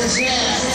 Essa.